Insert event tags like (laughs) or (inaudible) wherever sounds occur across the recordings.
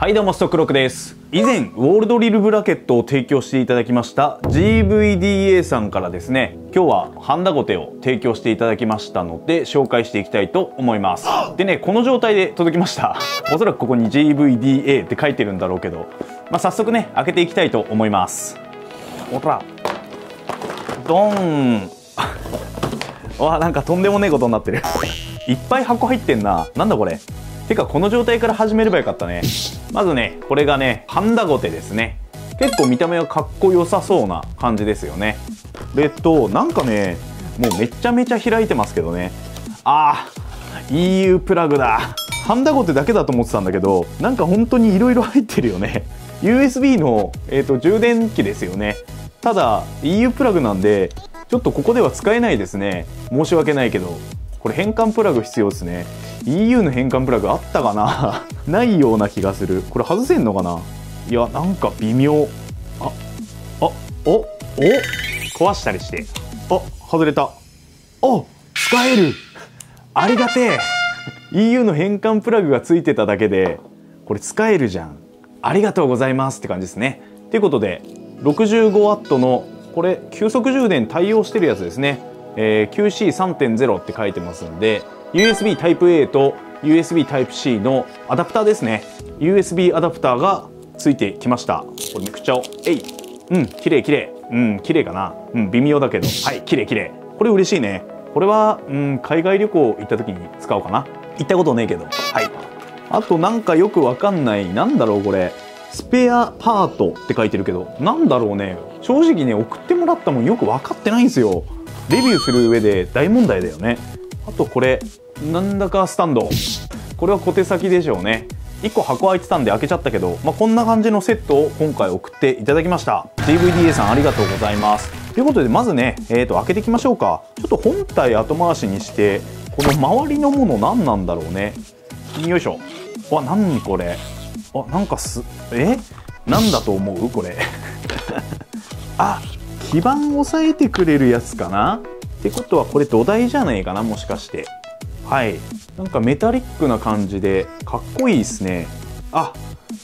はいどうもストックロックです。以前ウォールドリルブラケットを提供していただきました GVDA さんからですね。今日はハンダゴテを提供していただきましたので紹介していきたいと思います。でねこの状態で届きました。おそらくここに GVDA って書いてるんだろうけど。まあ、早速ね開けていきたいと思います。ほら。ドン。(laughs) わなんかとんでもねえことになってる。いっぱい箱入ってんな。なんだこれ。てかこの状態から始めればよかったね。まずねこれがねハンダゴテですね。結構見た目はかっこよさそうな感じですよね。でとなんかねもうめちゃめちゃ開いてますけどね。あー EU プラグだ。ハンダゴテだけだと思ってたんだけどなんか本当に色々入ってるよね。USB の、えーと、充電器ですよね。ただ EU プラグなんでちょっとここでは使えないですね。申し訳ないけど。これ変換プラグ必要ですね。EU の変換プラグあったかな？(laughs) ないような気がする。これ外せんのかな？いやなんか微妙。ああおお。壊したりして。あ外れた。あ使える。ありがてえ。EU の変換プラグがついてただけでこれ使えるじゃん。ありがとうございますって感じですね。ということで 65W のこれ急速充電対応してるやつですね、えー、QC3.0 って書いてますんで USB Type-A と USB Type-C のアダプターですね。USB アダプターがついてきました。これめくっちゃおえい。うん綺麗綺麗。うん綺麗かな。うん微妙だけど。はい綺麗綺麗。これ嬉しいね。これはうん海外旅行行った時に使おうかな。行ったことねえけど。はい。あとなんかよくわかんない。なんだろうこれ。スペアパートって書いてるけど。なんだろうね。正直ね送ってもらったもんよく分かってないんですよ。レビューする上で大問題だよね。あとこれなんだかスタンド。これは小手先でしょうね。1個箱開いてたんで開けちゃったけど、まあ、こんな感じのセットを今回送っていただきました。DVDA さんありがとうございます。ということでまずね、えー、と開けていきましょうか。ちょっと本体後回しにしてこの周りのもの何なんだろうね。よいしょ。わ何これ。あなんかすえ？なんだと思う？これ。(laughs) あ基板押さえてくれるやつかな？ってことはこれ土台じゃないかな？もしかして。はい。なんかメタリックな感じでかっこいいですね。あ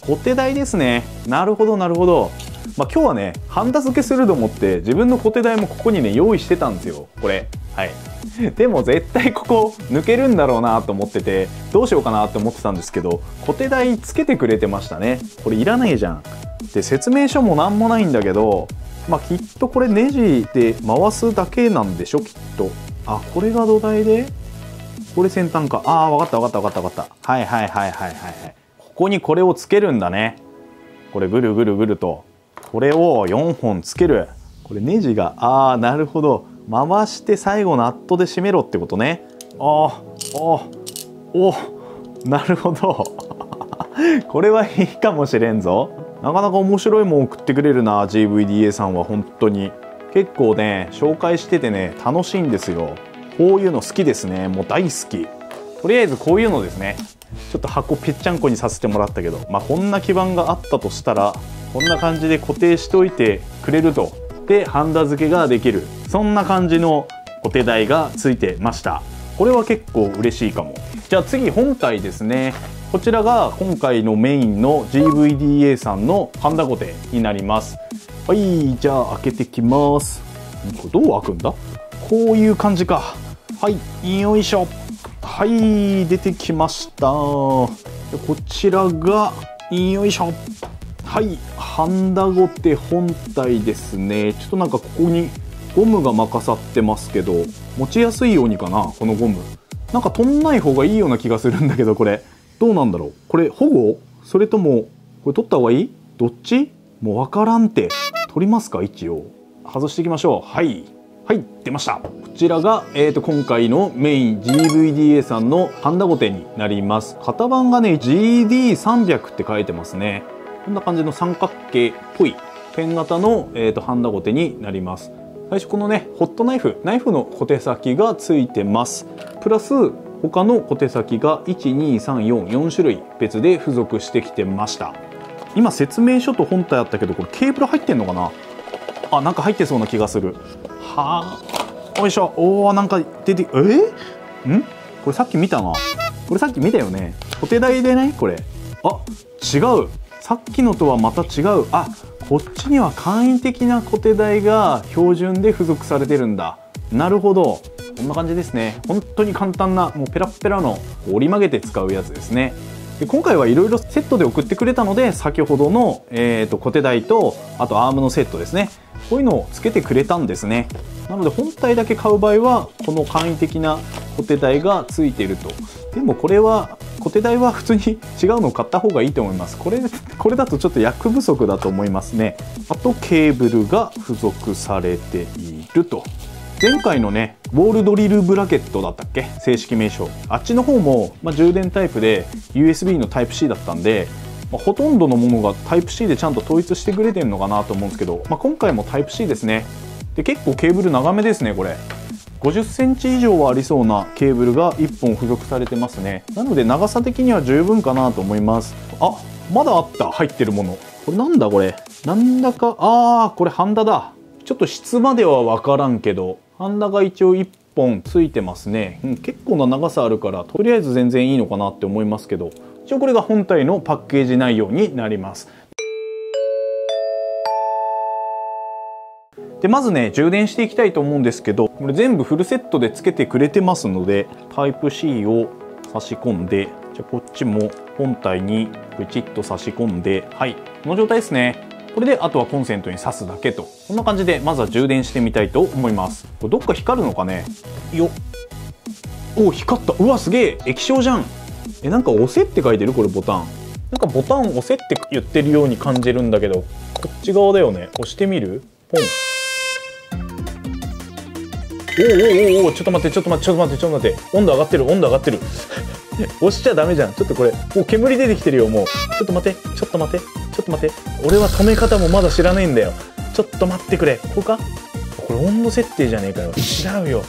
固定台ですね。なるほどなるほど。まあ今日はねハンダ付けすると思って自分の固定台もここにね用意してたんですよ。これ。はい。でも絶対ここ抜けるんだろうなと思っててどうしようかなって思ってたんですけど固定台つけてくれてましたね。これいらないじゃん。で説明書も何もないんだけどまあきっとこれネジで回すだけなんでしょきっと。あこれが土台で？これ先端か。ああ分かった分かった分かった分かった。はいはいはいはいはいここにこれをつけるんだね。これぐるぐるぐると。これを4本つける。これネジが。ああなるほど。回して最後ナットで締めろってことね。ああおなるほど。(laughs) これはいいかもしれんぞ。なかなか面白いもん送ってくれるな GVDA さんは本当に。結構ね紹介しててね楽しいんですよ。こういうの好きですね。もう大好き。とりあえずこういうのですね。ちょっと箱ぺっちゃんこにさせてもらったけどまあこんな基板があったとしたらこんな感じで固定しておいてくれると。でハンダ付けができる。そんな感じの固定台がついてました。これは結構嬉しいかも。じゃあ次本体ですね。こちらが今回のメインの GVDA さんのハンダゴテになります。はいじゃあ開けてきます。これどう開くんだ？こういう感じか。はいよいしょ。はい出てきました。こちらがよいしょ。はいハンダゴテ本体ですね。ちょっとなんかここにゴムが巻かさってますけど持ちやすいようにかなこのゴム。なんか取んない方がいいような気がするんだけどこれ。どうなんだろう？これ保護？それともこれ取った方がいい？どっち？もうわからんって。取りますか？一応。外していきましょう。はい。はい出ました。こちらが、えーと、今回のメイン GVDA さんのハンダゴテになります。型番がね GD300 って書いてますね。こんな感じの三角形っぽい。ペン型の、えーとハンダゴテになります。最初このねホットナイフナイフの小手先がついてます。プラス他の小手先が12344種類別で付属してきてました。今説明書と本体あったけどこれケーブル入ってんのかな？あなんか入ってそうな気がする。はあ。よいしょ。おーなんか出てえ？ー、ん？これさっき見たな。これさっき見たよね。小手台でねこれ。あ違う。さっきのとはまた違う。あこっちには簡易的な固定台が標準で付属されてるんだ。なるほど。こんな感じですね。本当に簡単なもうペラペラの折り曲げて使うやつですね。で今回はいろいろセットで送ってくれたので先ほどの、えーと、小手台とあとアームのセットですね。こういうのをつけてくれたんですね。なので本体だけ買う場合はこの簡易的な小手台がついてると。でもこれは小手台は普通に違うのを買った方がいいと思います。これこれだとちょっと役不足だと思いますね。あとケーブルが付属されていると。前回のねウォールドリルブラケットだったっけ？正式名称。あっちの方も、まあ、充電タイプで USB のタイプ C だったんで、まあ、ほとんどのものがタイプ C でちゃんと統一してくれてるのかなと思うんですけど、まあ、今回もタイプ C ですね。で結構ケーブル長めですねこれ。50センチ以上はありそうなケーブルが1本付属されてますね。なので長さ的には十分かなと思います。あまだあった。入ってるもの。これなんだこれ？なんだかあーこれハンダだ。ちょっと質までは分からんけど。ハンダが一応1本ついてますね、うん、結構な長さあるからとりあえず全然いいのかなって思いますけど。一応これが本体のパッケージ内容になります。でまずね充電していきたいと思うんですけどこれ全部フルセットでつけてくれてますのでタイプ C を差し込んでじゃこっちも本体にプチッと差し込んではいこの状態ですね。これであとはコンセントに挿すだけと。こんな感じでまずは充電してみたいと思います。これどっか光るのかね？よお光った。うわすげえ。液晶じゃん。えなんか押せって書いてる？これボタン。なんかボタン押せって言ってるように感じるんだけどこっち側だよね。押してみる？ポン。おおおおおちょっと待ってちょっと待ってちょっと待ってちょっと待って。温度上がってる温度上がってる。(laughs) 押しちゃダメじゃん。ちょっとこれもう煙出てきてるよもう。ちょっと待ってちょっと待ってちょっと待って。俺は止め方もまだ知らないんだよ。ちょっと待ってくれ。ここかこれ温度設定じゃねえかよ。違うよ。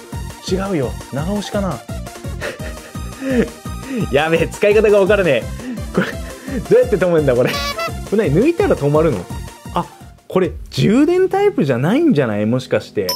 違うよ。長押しかな。(laughs) やべえ使い方が分からねえ。これどうやって止めんだこれ？これ抜いたら止まるの？あこれ充電タイプじゃないんじゃない？もしかして。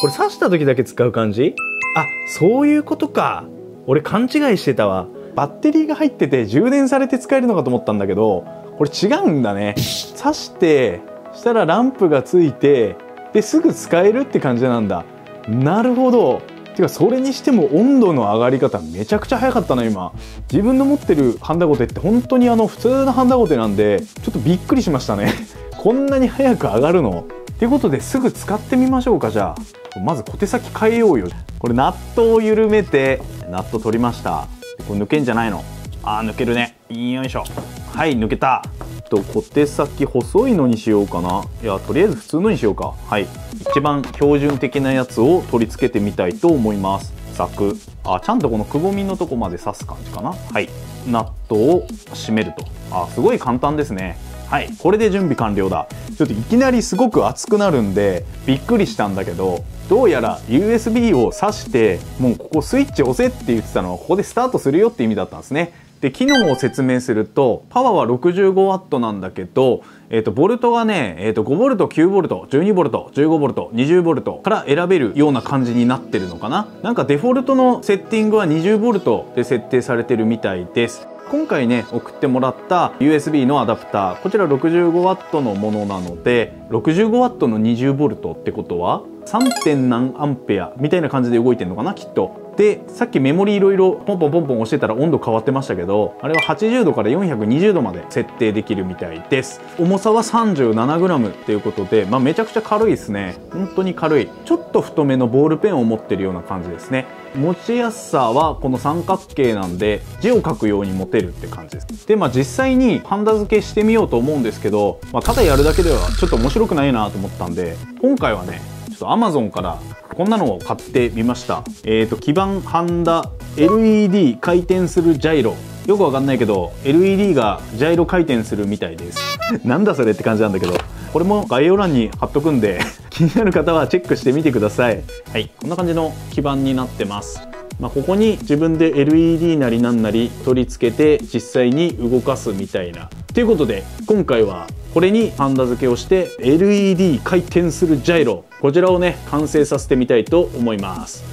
これ刺した時だけ使う感じ？あそういうことか。俺勘違いしてたわ。バッテリーが入ってて充電されて使えるのかと思ったんだけどこれ違うんだね。挿してしたらランプがついてですぐ使えるって感じなんだ。なるほど。てかそれにしても温度の上がり方めちゃくちゃ早かったな今。自分の持ってるハンダゴテって本当にあの普通のハンダゴテなんでちょっとびっくりしましたね。こんなに早く上がるの？ってことですぐ使ってみましょうかじゃあまず小手先変えようよ。これナットを緩めてナット取りました。これ抜けんじゃないの？あー抜けるね。よいしょ。はい抜けた。と小手先細いのにしようかな。いやとりあえず普通のにしようか。はい。一番標準的なやつを取り付けてみたいと思います。ザク。あちゃんとこのくぼみのとこまで刺す感じかな。はい。ナットを締めると。あすごい簡単ですね。はい。これで準備完了だ。ちょっといきなりすごく熱くなるんでびっくりしたんだけどどうやら USB を挿してもうここスイッチ押せって言ってたのはここでスタートするよって意味だったんですね。で機能を説明するとパワーは 65W なんだけど、えー、とボルトがね、えー、と 5V、9V、12V、15V、20V から選べるような感じになってるのかな。なんかデフォルトのセッティングは 20V で設定されてるみたいです。今回ね送ってもらった USB のアダプターこちら 65W のものなので 65W の 20V ってことは 3. 何アンペアみたいな感じで動いてるのかなきっとでさっきメモリいろいろポンポンポンポン押してたら温度変わってましたけどあれは80度から420度まで設定できるみたいです。重さは 37g っていうことで、まあ、めちゃくちゃ軽いですね。本当に軽い。ちょっと太めのボールペンを持ってるような感じですね。持ちやすさはこの三角形なんで字を書くように持てるって感じです。でまあ実際にハンダ付けしてみようと思うんですけど、まあ、ただやるだけではちょっと面白くないなと思ったんで今回はねと Amazon からこんなのを買ってみました。えっ、ー、と基板ハンダ LED 回転するジャイロ。よくわかんないけど LED がジャイロ回転するみたいです。(laughs) なんだそれって感じなんだけど。これも概要欄に貼っとくんで (laughs) 気になる方はチェックしてみてください。はい。こんな感じの基板になってます。まあ、ここに自分で LED なりなんなり取り付けて実際に動かすみたいな。ということで今回はこれにハンダ付けをして LED 回転するジャイロ。こちらをね完成させてみたいと思います。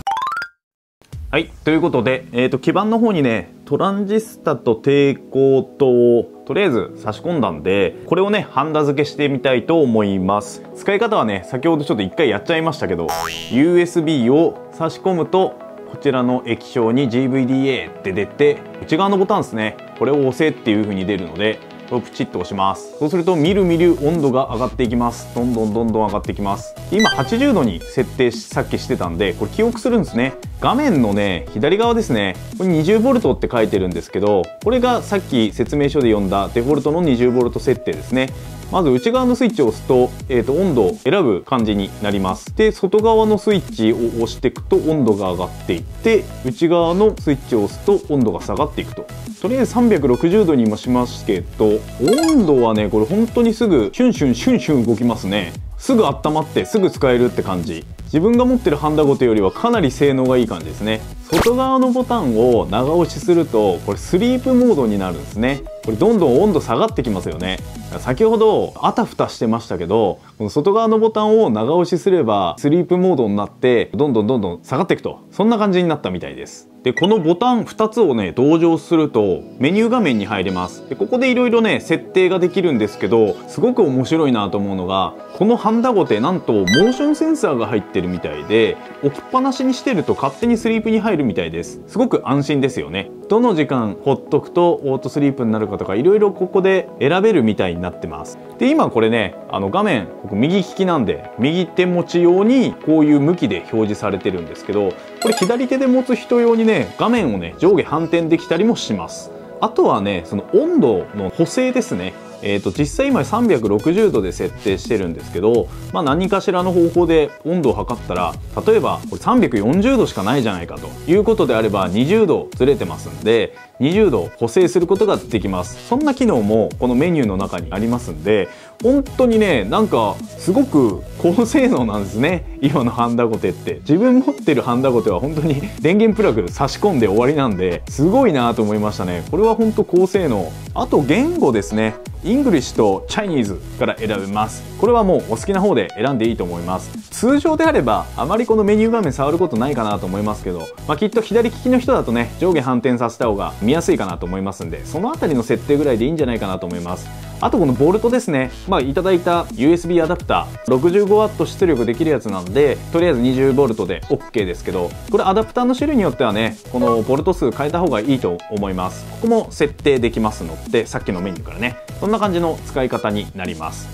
はいということで、えーと、基板の方にねトランジスタと抵抗とをとりあえず差し込んだんでこれをねハンダ付けしてみたいと思います。使い方はね先ほどちょっと一回やっちゃいましたけど USB を差し込むとこちらの液晶に GVDA って出て内側のボタンですね。これを押せっていう風に出るのでこれをプチッと押します。そうするとみるみる温度が上がっていきます。どんどんどんどん上がっていきます。今80度に設定さっきしてたんでこれ記憶するんですね。画面のね左側ですね。これ 20V って書いてるんですけどこれがさっき説明書で読んだデフォルトの 20V 設定ですね。まず内側のスイッチを押すと,、えー、と温度を選ぶ感じになります。で外側のスイッチを押していくと温度が上がっていって内側のスイッチを押すと温度が下がっていくと。とりあえず360度にもしますけど温度はねこれ本当にすぐシュンシュンシュンシュン動きますね。すぐ温まってすぐ使えるって感じ。自分が持ってるハンダゴテよりはかなり性能がいい感じですね。外側のボタンを長押しするとこれスリープモードになるんですね。これどんどん温度下がってきますよね。先ほどあたふたしてましたけどこの外側のボタンを長押しすればスリープモードになってどんどんどんどん下がっていくと。そんな感じになったみたいです。でこのボタン2つをね同乗するとメニュー画面に入れます。でここでいろいろね設定ができるんですけどすごく面白いなと思うのがこのハンダゴテなんとモーションセンサーが入っててるみたいで置きっぱなしにしてると勝手にスリープに入るみたいです。すごく安心ですよね。どの時間ほっとくとオートスリープになるかとかいろいろここで選べるみたいになってます。で今これねあの画面僕右利きなんで右手持ち用にこういう向きで表示されてるんですけどこれ左手で持つ人用にね画面をね上下反転できたりもします。あとはねその温度の補正ですね。えー、と実際今360度で設定してるんですけど、まあ、何かしらの方法で温度を測ったら例えばこれ340度しかないじゃないかということであれば20度ずれてますんで20度補正することができます。そんな機能もこのメニューの中にありますんで本当にねなんかすごく高性能なんですね。今のハンダゴテって。自分持ってるハンダゴテは本当に電源プラグ差し込んで終わりなんですごいなと思いましたね。これは本当高性能。あと言語ですね。イングリッシュとチャイニーズから選べます。これはもうお好きな方で選んでいいと思います。通常であればあまりこのメニュー画面触ることないかなと思いますけど、まあ、きっと左利きの人だとね上下反転させた方が見やすいかなと思いますんでその辺りの設定ぐらいでいいんじゃないかなと思います。あとこのボルトですね。まあいただいた USB アダプター 65W 出力できるやつなんでとりあえず 20V で OK ですけどこれアダプターの種類によってはねこのボルト数変えた方がいいと思います。ここも設定できますのでさっきのメニューからね。そんな感じの使い方になります。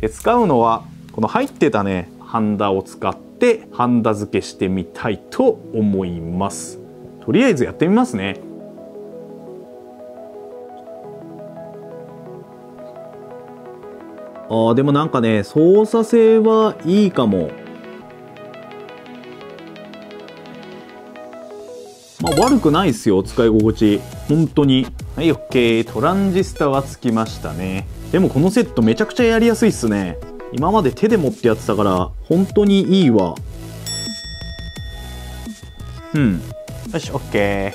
で使うのはこの入ってたねハンダを使ってハンダ付けしてみたいと思います。とりあえずやってみますね。あーでもなんかね操作性はいいかも。まあ悪くないっすよ使い心地。本当に。はい OK トランジスタはつきましたね。でもこのセットめちゃくちゃやりやすいっすね。今まで手で持ってやってたから本当にいいわ。うん。よし OK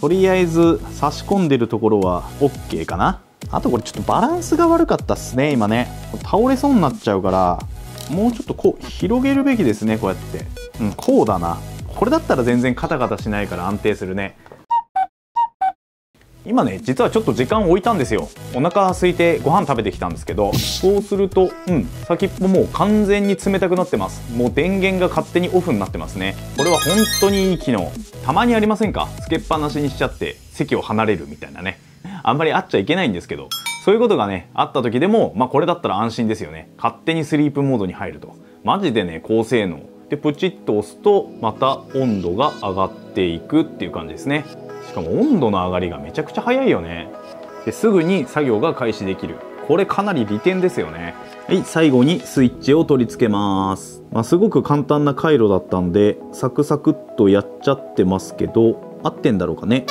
とりあえず差し込んでるところは OK かな。あとこれちょっとバランスが悪かったっすね今ね。倒れそうになっちゃうからもうちょっとこう広げるべきですねこうやって。うんこうだな。これだったら全然カタカタしないから安定するね。今ね実はちょっと時間置いたんですよ。お腹空いてご飯食べてきたんですけどそうするとうん先っぽもう完全に冷たくなってます。もう電源が勝手にオフになってますね。これは本当にいい機能。たまにありませんか？つけっぱなしにしちゃって席を離れるみたいなね。あんまりあっちゃいけないんですけど。そういうことがねあった時でもまあこれだったら安心ですよね。勝手にスリープモードに入ると。マジでね高性能。でプチッと押すとまた温度が上がっていくっていう感じですね。かも温度の上がりがめちゃくちゃ早いよね。ですぐに作業が開始できる。これかなり利点ですよね。はい最後にスイッチを取り付けます、まあ、すごく簡単な回路だったんでサクサクっとやっちゃってますけど合ってんだろうかね。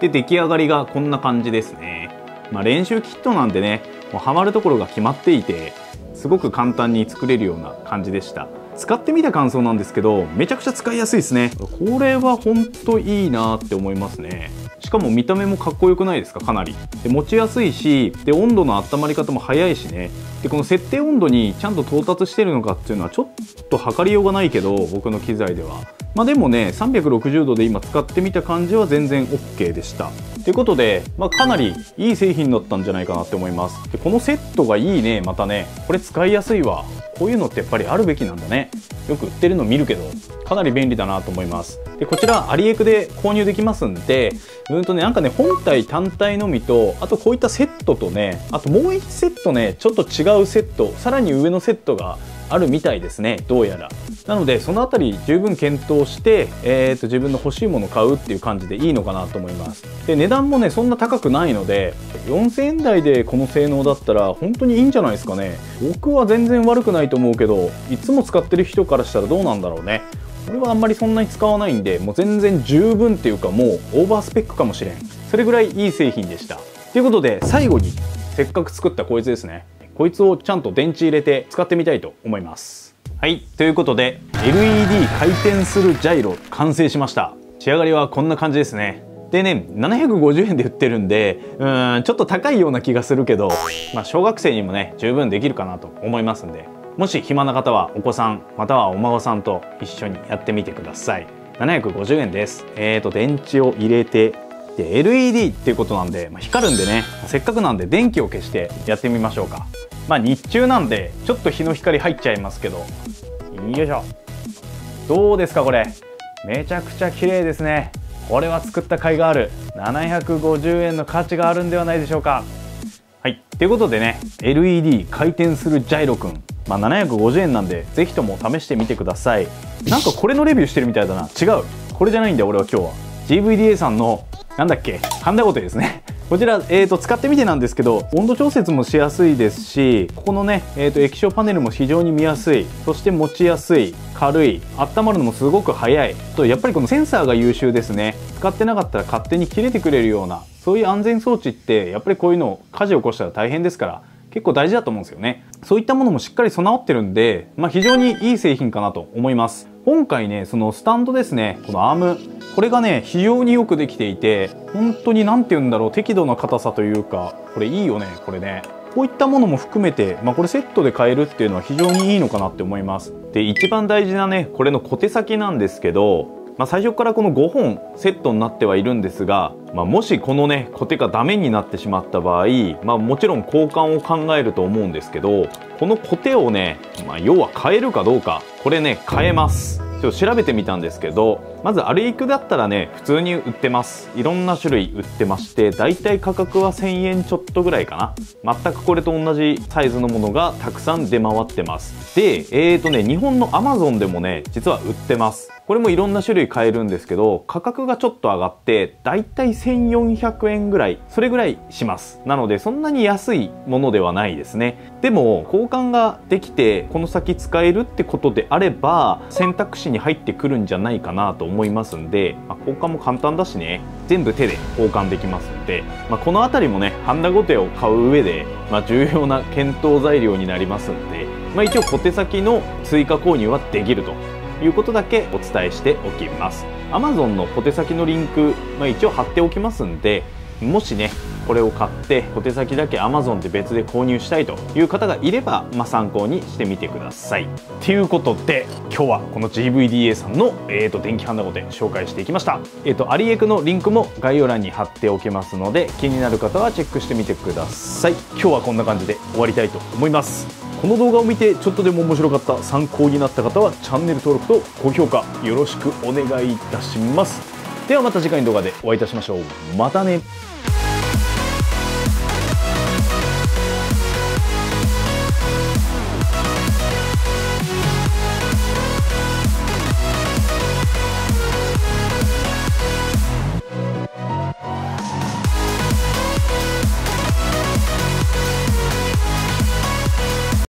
で出来上がりがこんな感じですね、まあ、練習キットなんでねもうハマるところが決まっていてすごく簡単に作れるような感じでした。使ってみた感想なんですけどめちゃくちゃ使いやすいですね。これはほんといいなって思いますね。しかも見た目もかっこよくないですか？かなり。で持ちやすいしで温度の温まり方も早いしね。でこの設定温度にちゃんと到達してるのかっていうのはちょっと測りようがないけど僕の機材では。まあ、でもね360度で今使ってみた感じは全然 OK でした。ということで、まあ、かなりいい製品だったんじゃないかなって思います。でこのセットがいいねまたねこれ使いやすいわ。こういうのってやっぱりあるべきなんだね。よく売ってるの見るけどかなり便利だなと思います。でこちらアリエクで購入できますんでうんとねなんかね本体単体のみとあとこういったセットとねあともう1セットねちょっと違うセットさらに上のセットがあるみたいですねどうやら。なのでそのあたり十分検討して、えーと、自分の欲しいものを買うっていう感じでいいのかなと思います。で値段もねそんな高くないので4000円台でこの性能だったら本当にいいんじゃないですかね。僕は全然悪くないと思うけどいつも使ってる人からしたらどうなんだろうね。俺はあんまりそんなに使わないんでもう全然十分っていうかもうオーバースペックかもしれん。それぐらいいい製品でした。ということで最後にせっかく作ったこいつですね。こいつをちゃんと電池入れて使ってみたいと思います。はいということで LED 回転するジャイロ完成しました。仕上がりはこんな感じですね。でね750円で売ってるんでうんちょっと高いような気がするけど、まあ、小学生にもね十分できるかなと思いますんでもし暇な方はお子さんまたはお孫さんと一緒にやってみてください。750円です。えーと電池を入れてで LED っていうことなんで、まあ、光るんでねせっかくなんで電気を消してやってみましょうか。まあ日中なんでちょっと日の光入っちゃいますけど。よいしょ。どうですかこれ。めちゃくちゃ綺麗ですね。これは作った甲斐がある。750円の価値があるんではないでしょうか。はい。ということでね LED 回転するジャイロくん。まあ、750円なんでぜひとも試してみてください。なんかこれのレビューしてるみたいだな。違う。これじゃないんだよ俺は今日は。GVDA さんのなんだっけ？ハンダゴテですね。こちら、えーと、使ってみてなんですけど温度調節もしやすいですしここのね、えーと、液晶パネルも非常に見やすい。そして持ちやすい。軽い。温まるのもすごく早い。とやっぱりこのセンサーが優秀ですね。使ってなかったら勝手に切れてくれるようなそういう安全装置ってやっぱりこういうの火事起こしたら大変ですから結構大事だと思うんですよね。そういったものもしっかり備わってるんで、まあ、非常にいい製品かなと思います。今回ねそのスタンドですねこのアームこれがね非常によくできていて本当に何て言うんだろう適度な硬さというかこれいいよねこれね。こういったものも含めて、まあ、これセットで買えるっていうのは非常にいいのかなって思います。で一番大事なねこれの小手先なんですけどまあ、最初からこの5本セットになってはいるんですが、まあ、もしこのねコテがダメになってしまった場合、まあ、もちろん交換を考えると思うんですけどこのコテをね、まあ、要は変えるかどうかこれね変えます。ちょっと調べてみたんですけどまずアルイクだったらね普通に売ってます。いろんな種類売ってましてだいたい価格は1000円ちょっとぐらいかな。全くこれと同じサイズのものがたくさん出回ってます。でえーとね日本の Amazon でもね実は売ってます。これもいろんな種類買えるんですけど価格がちょっと上がってだいたい1400円ぐらいそれぐらいします。なのでそんなに安いものではないですね。でも交換ができてこの先使えるってことであれば選択肢に入ってくるんじゃないかなと思いますんで、まあ、交換も簡単だしね。全部手で交換できますので、まあ、この辺りもねハンダゴテを買う上で、まあ、重要な検討材料になりますんで、まあ、一応小手先の追加購入はできると。いうことだけお伝えしておきます。Amazon の小手先のリンク、まあ、一応貼っておきますんでもしねこれを買って小手先だけ Amazon で別で購入したいという方がいれば、まあ、参考にしてみてください。ということで今日はこの GVDA さんの、えーと、電気ハンダゴテ紹介していきました、えーと、とアリエクのリンクも概要欄に貼っておきますので気になる方はチェックしてみてください。今日はこんな感じで終わりたいと思います。この動画を見てちょっとでも面白かった参考になった方はチャンネル登録と高評価よろしくお願いいたします。ではまた次回の動画でお会いいたしましょう。またね。